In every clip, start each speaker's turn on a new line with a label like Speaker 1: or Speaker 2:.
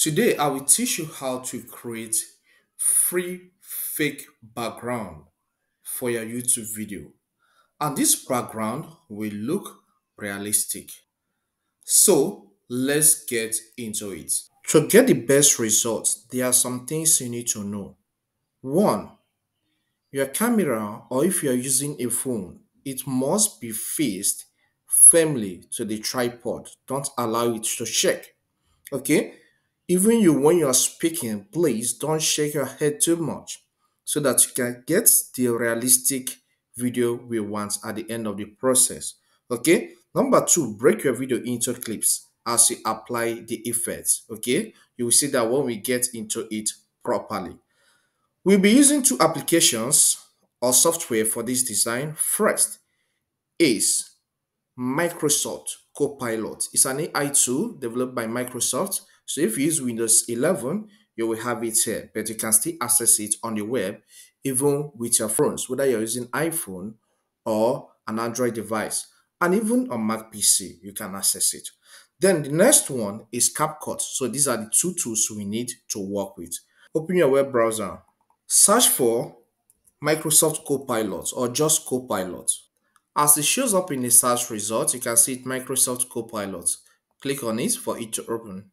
Speaker 1: Today, I will teach you how to create free fake background for your YouTube video. And this background will look realistic. So, let's get into it. To get the best results, there are some things you need to know. One, your camera or if you are using a phone, it must be faced firmly to the tripod. Don't allow it to shake. Okay? Even you, when you are speaking, please don't shake your head too much so that you can get the realistic video we want at the end of the process. Okay. Number two, break your video into clips as you apply the effects. Okay. You will see that when we get into it properly. We'll be using two applications or software for this design. First is Microsoft Copilot. It's an AI tool developed by Microsoft so if you use Windows 11, you will have it here, but you can still access it on the web, even with your phones, whether you're using iPhone or an Android device, and even on Mac PC, you can access it. Then the next one is CapCut. So these are the two tools we need to work with. Open your web browser, search for Microsoft Copilot or just Copilot. As it shows up in the search results, you can see it Microsoft Copilot. Click on it for it to open.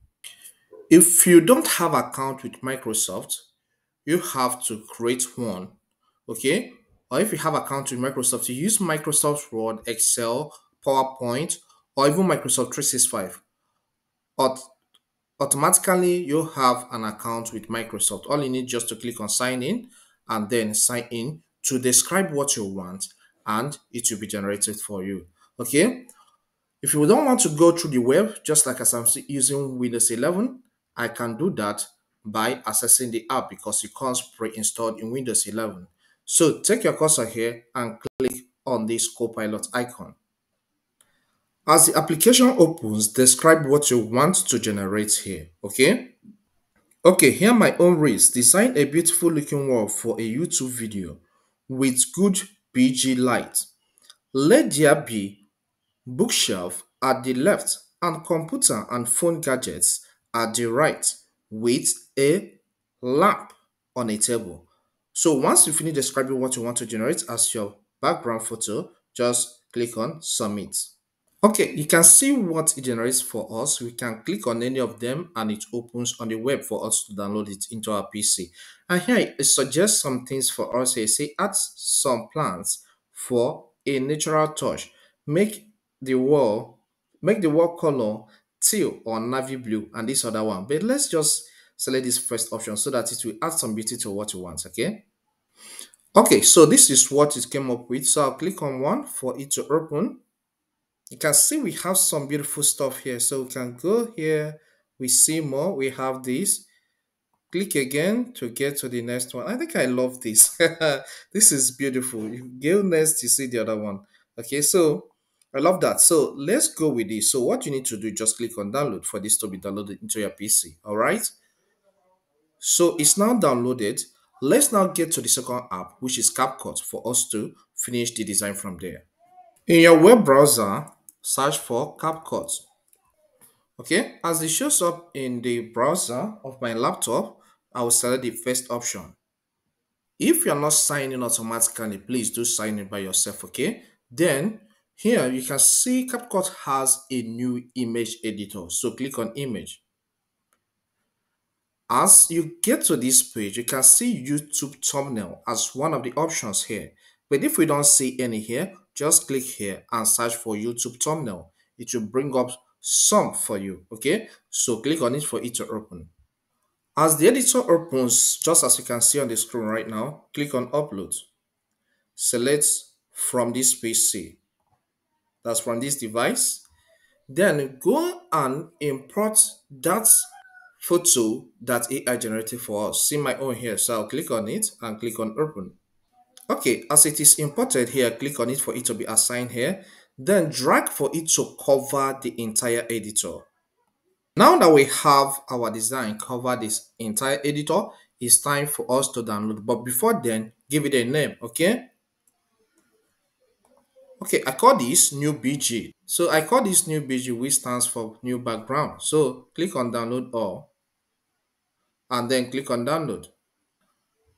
Speaker 1: If you don't have account with Microsoft, you have to create one, okay? Or if you have account with Microsoft, you use Microsoft Word, Excel, PowerPoint, or even Microsoft 365. But automatically you have an account with Microsoft. All you need just to click on sign in and then sign in to describe what you want and it will be generated for you. Okay. If you don't want to go through the web, just like as I'm using Windows 11, I can do that by accessing the app because it comes pre-installed in Windows 11. So take your cursor here and click on this Copilot icon. As the application opens, describe what you want to generate here, okay? Okay, here my own race. Design a beautiful looking wall for a YouTube video with good BG light. Let there be bookshelf at the left and computer and phone gadgets at the right with a lamp on a table. So once you finish describing what you want to generate as your background photo, just click on submit. Okay, you can see what it generates for us. We can click on any of them and it opens on the web for us to download it into our PC. And here it suggests some things for us here. Say add some plants for a natural touch. Make the wall, make the wall color teal or navy blue and this other one. But let's just select this first option so that it will add some beauty to what you want, okay? Okay, so this is what it came up with. So I'll click on one for it to open. You can see we have some beautiful stuff here. So we can go here, we see more, we have this. Click again to get to the next one. I think I love this. this is beautiful. You go next, you see the other one. Okay, so I love that. So let's go with this. So what you need to do, just click on download for this to be downloaded into your PC. All right. So it's now downloaded. Let's now get to the second app, which is CapCut for us to finish the design from there. In your web browser, search for CapCut. Okay, as it shows up in the browser of my laptop, I will select the first option. If you're not signing automatically, please do sign in by yourself, okay? Then here you can see CapCut has a new image editor. So click on image. As you get to this page, you can see YouTube thumbnail as one of the options here. But if we don't see any here, just click here and search for YouTube thumbnail. It will bring up some for you, okay? So click on it for it to open. As the editor opens, just as you can see on the screen right now, click on upload. Select from this PC that's from this device. Then go and import that photo that AI generated for us. See my own here. So I'll click on it and click on open. Okay, as it is imported here, click on it for it to be assigned here. Then drag for it to cover the entire editor. Now that we have our design cover this entire editor, it's time for us to download. But before then, give it a name, okay? Okay, I call this new BG. So I call this new BG which stands for new background. So click on download all. and then click on download.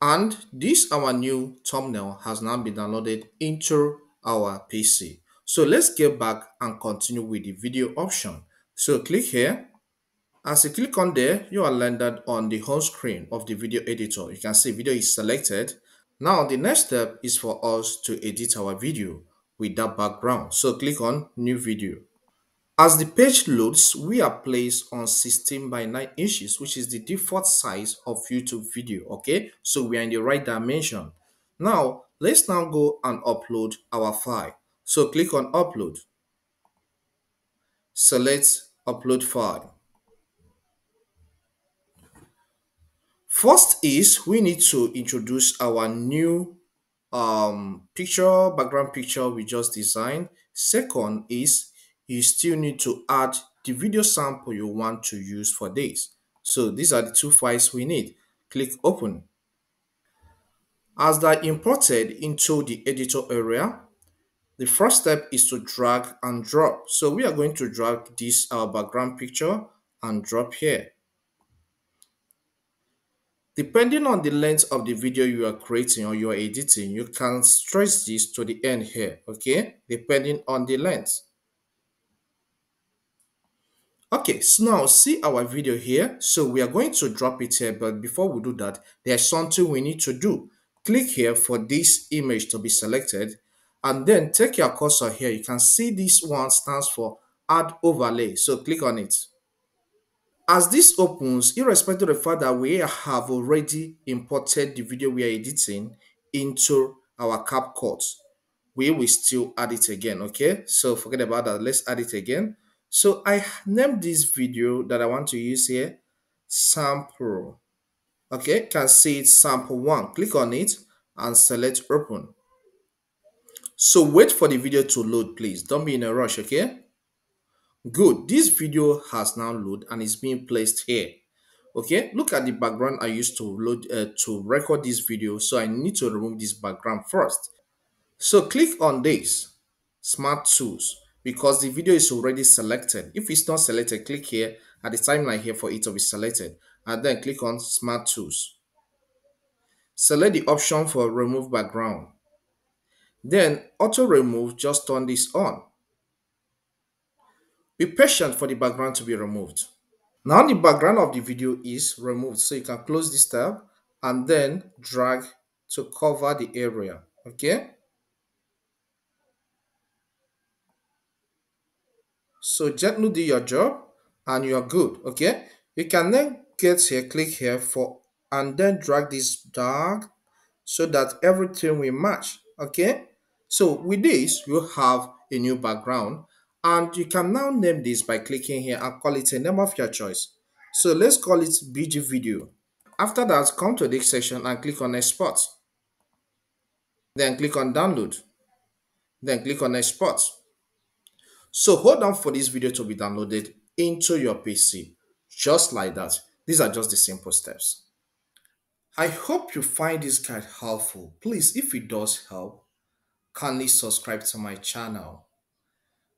Speaker 1: And this our new thumbnail has now been downloaded into our PC. So let's get back and continue with the video option. So click here. As you click on there, you are landed on the home screen of the video editor. You can see video is selected. Now the next step is for us to edit our video with that background. So click on new video. As the page loads, we are placed on 16 by 9 inches, which is the default size of YouTube video, okay? So we are in the right dimension. Now, let's now go and upload our file. So click on upload. Select upload file. First is we need to introduce our new um, picture, background picture we just designed. Second is you still need to add the video sample you want to use for this. So these are the two files we need. Click open. As they're imported into the editor area, the first step is to drag and drop. So we are going to drag this our background picture and drop here. Depending on the length of the video you are creating or you are editing, you can stretch this to the end here, okay? Depending on the length. Okay, so now see our video here. So we are going to drop it here, but before we do that, there's something we need to do. Click here for this image to be selected and then take your cursor here. You can see this one stands for add overlay. So click on it. As this opens, irrespective of the fact that we have already imported the video we are editing into our CapCut, we will still add it again, okay? So forget about that. Let's add it again. So I named this video that I want to use here sample. Okay, can see it sample one. Click on it and select open. So wait for the video to load, please. Don't be in a rush, okay? Good. This video has now loaded and is being placed here. Okay, look at the background I used to load uh, to record this video. So I need to remove this background first. So click on this, Smart Tools because the video is already selected. If it's not selected, click here at the timeline here for it to be selected and then click on Smart Tools. Select the option for Remove Background. Then Auto Remove, just turn this on. Be patient for the background to be removed. Now the background of the video is removed, so you can close this tab and then drag to cover the area, okay? So gently do your job and you are good. Okay. You can then get here, click here for and then drag this down so that everything will match. Okay. So with this, you have a new background and you can now name this by clicking here and call it a name of your choice. So let's call it BG video. After that, come to this section and click on export. Then click on download. Then click on export. So hold on for this video to be downloaded into your PC. Just like that. These are just the simple steps. I hope you find this guide helpful. Please, if it does help, kindly subscribe to my channel.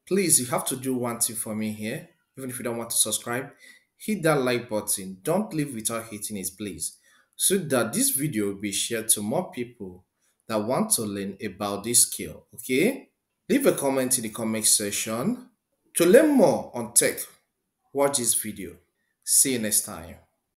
Speaker 1: Please, you have to do one thing for me here. Even if you don't want to subscribe, hit that like button. Don't leave without hitting it, please. So that this video will be shared to more people that want to learn about this skill. Okay? Leave a comment in the comment section. To learn more on tech, watch this video. See you next time.